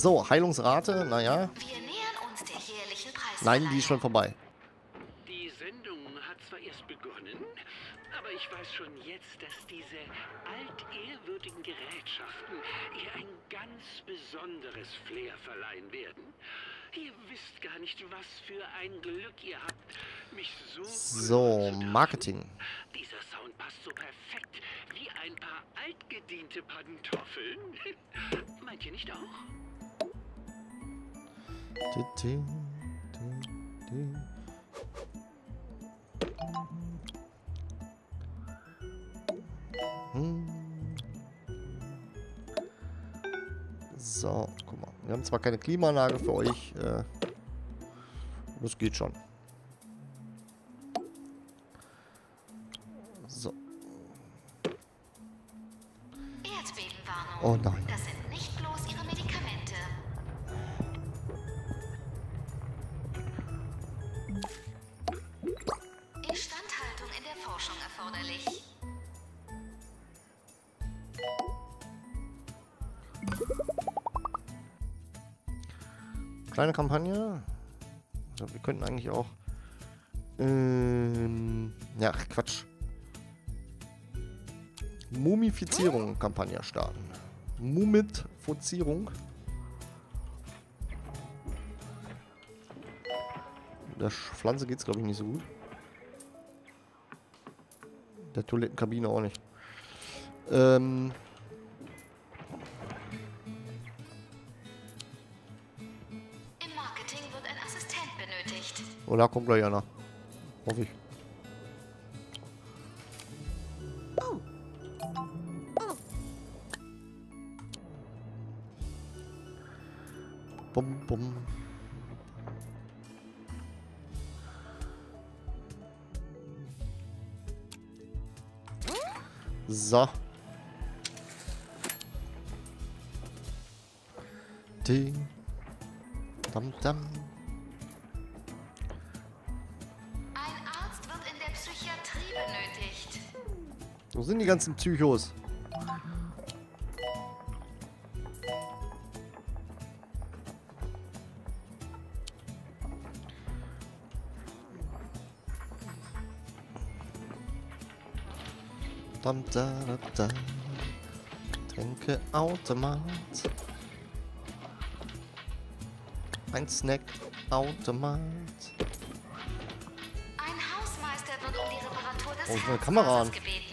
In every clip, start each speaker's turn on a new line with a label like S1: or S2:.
S1: So, Heilungsrate, naja.
S2: Wir nähern uns der jährlichen.
S1: Nein, die ist schon vorbei.
S3: Die Sendung hat zwar erst begonnen, aber ich weiß schon jetzt, dass diese altehrwürdigen Gerätschaften ihr ein ganz besonderes Flair verleihen werden. Ihr wisst gar nicht, was für ein Glück ihr habt, mich so
S1: So. Marketing.
S3: Dieser Sound passt so perfekt wie ein paar altgediente Pantoffeln. Meint ihr nicht auch?
S1: So, guck mal. Wir haben zwar keine Klimaanlage für euch. Äh, das geht schon. So.
S2: Erdbebenwarnung.
S1: Oh nein.
S2: Das sind nicht bloß
S1: Kleine Kampagne. Also wir könnten eigentlich auch. Ähm, ja, Quatsch. Mumifizierung Kampagne starten. Mumifizierung. Der Pflanze geht's glaube ich nicht so gut. Der Toilettenkabine auch nicht. Ähm,
S2: Marketing wird ein Assistent benötigt.
S1: oh, da kommt gleich einer. Hoffe ich. Bum, bum. So. Ding. Dam, dam.
S2: Ein Arzt wird in der Psychiatrie benötigt.
S1: Wo sind die ganzen Psychos? Dam, da, da, da. Tränkeautomat. Ein Snackautomat.
S2: Ein Hausmeister wird um die Reparatur des
S1: Oh, ist eine Kamera an.
S2: Gebeten.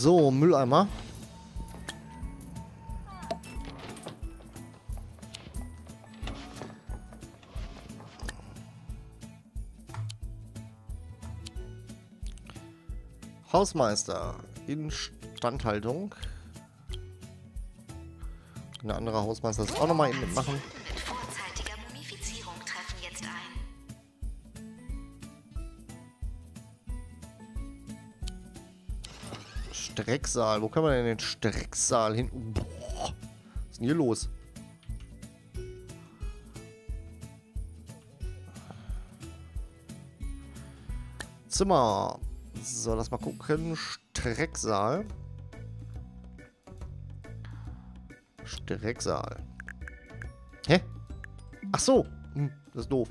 S1: So, Mülleimer. Hausmeister. Instandhaltung. Ein anderer Hausmeister ist auch nochmal mitmachen. Strecksaal. Wo kann man denn den Strecksaal hin? Boah. Was ist denn hier los? Zimmer. So, lass mal gucken. Strecksaal. Strecksaal. Hä? Ach so. Hm, das ist doof.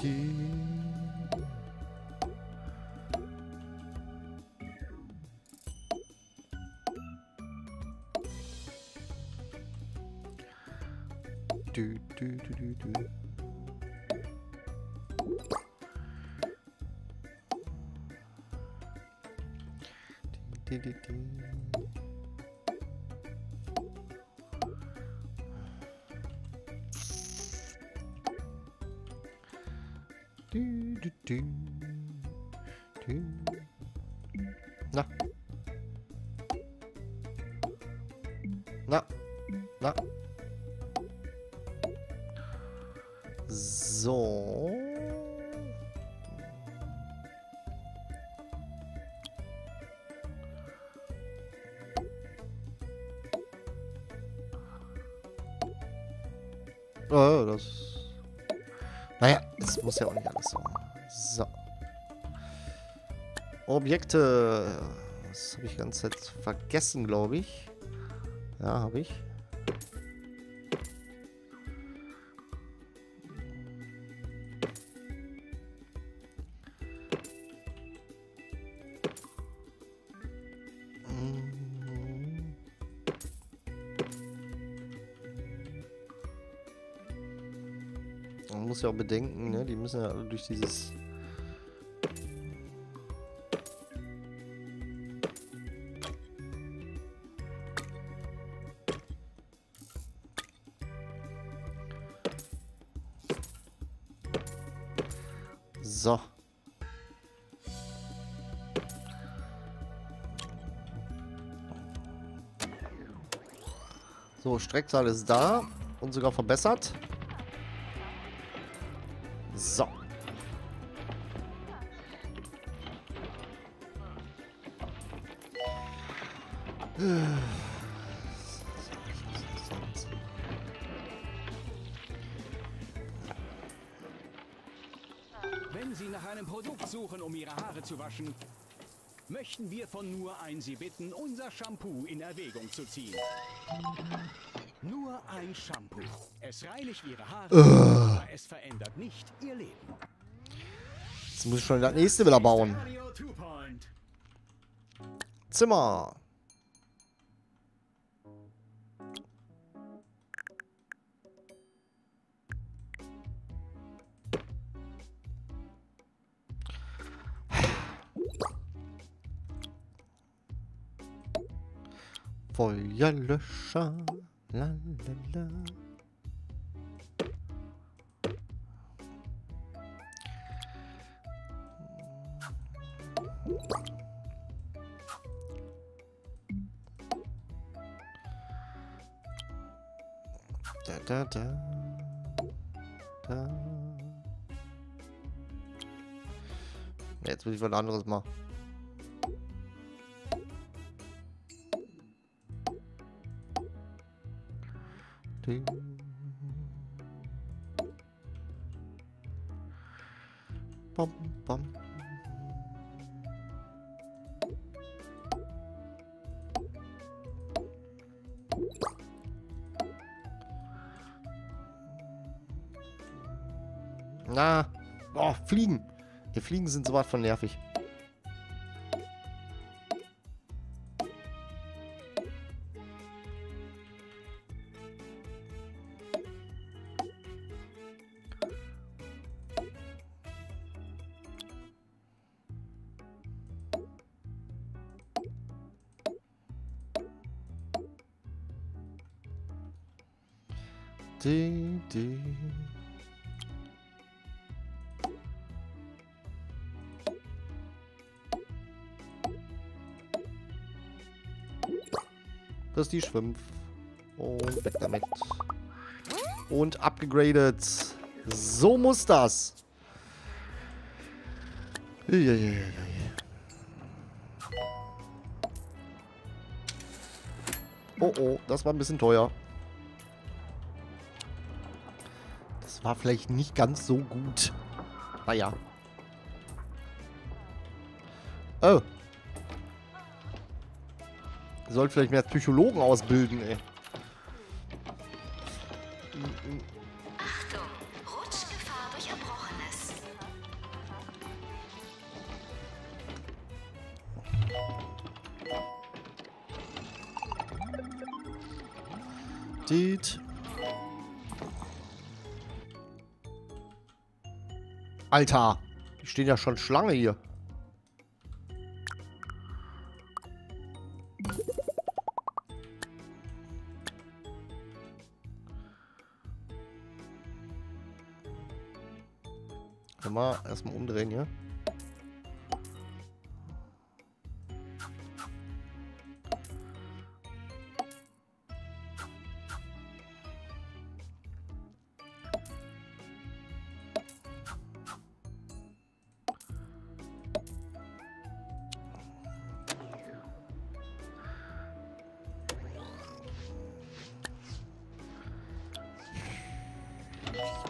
S1: do. Do, do, do, do, do. Dee, dee, dee. Di. Du, du, du. Du. Na. Na. Na. So. Oh, das. Naja, es muss ja auch nicht alles so. So. Objekte. Das habe ich die ganze Zeit vergessen, glaube ich. Ja, habe ich. Man muss ja auch bedenken, ne? Die müssen ja alle durch dieses. So. So, Streckzahl ist da und sogar verbessert. So.
S4: Wenn Sie nach einem Produkt suchen, um Ihre Haare zu waschen, möchten wir von nur ein Sie bitten, unser Shampoo in Erwägung zu ziehen. Nur ein Shampoo. Es reinigt Ihre Haare, aber es verändert nicht Ihr Leben.
S1: Jetzt muss ich schon das nächste wieder bauen. Zimmer. Feuerlöscher. La, la, la. Da, da, da. Da. Jetzt will ich was anderes machen. Ding. Bam, bam. Na, oh, Fliegen. Die Fliegen sind sowas von nervig. Die, die. Das ist die Schwimpf. Und weg damit. Und abgegradet. So muss das. Oh oh, das war ein bisschen teuer. war vielleicht nicht ganz so gut. Naja. Oh. Sollte vielleicht mehr Psychologen ausbilden, ey.
S2: Achtung, Rutschgefahr durch Erbrochenes.
S1: Deed. Alter, die stehen ja schon Schlange hier. Mal erstmal umdrehen hier.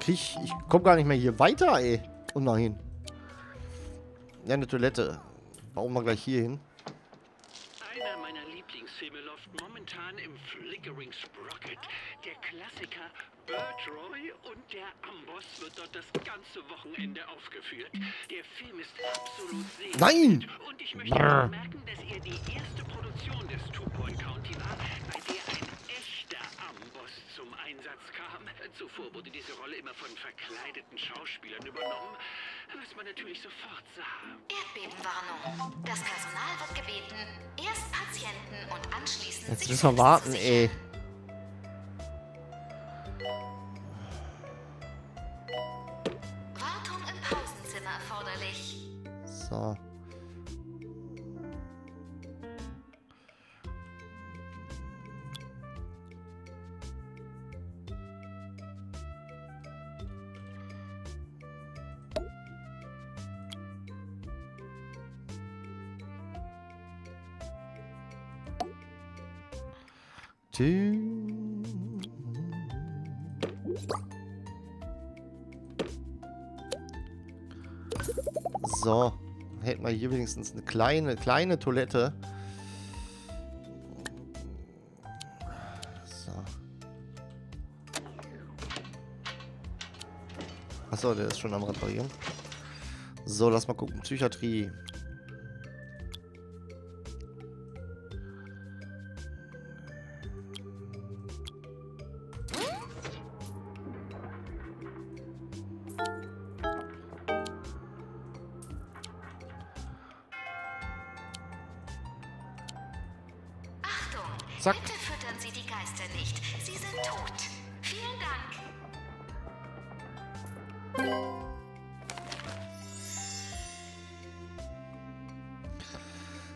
S1: Ich, ich komme gar nicht mehr hier weiter, ey. Und nein. Ja, eine Toilette. Bauen wir gleich hier hin.
S3: Einer meiner Lieblingsfilme läuft momentan im Flickering Sprocket. Der Klassiker Bert Roy und der Amboss wird dort das ganze Wochenende aufgeführt. Der Film ist absolut sehenswert.
S1: Nein!
S3: Und ich möchte bemerken, dass er die erste Produktion des Two Point County war, bei der ein echter Amboss zum Einsatz kam. Zuvor wurde diese Rolle immer von verkleideten Schauspielern übernommen, was man natürlich sofort sah.
S2: Erdbebenwarnung. Das Personal wird gebeten, erst Patienten und anschließend
S1: Jetzt müssen wir warten, ey.
S2: Wartung im Pausenzimmer erforderlich.
S1: So. So. Hätten wir hier wenigstens eine kleine, kleine Toilette. So. Achso, der ist schon am Reparieren. So, lass mal gucken. Psychiatrie. Zack.
S2: Bitte füttern Sie die Geister nicht. Sie sind tot. Vielen Dank.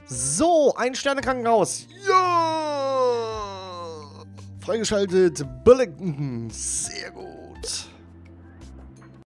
S1: So, ein Sterne Krankenhaus. Ja! Freigeschaltet. Billington. Sehr gut.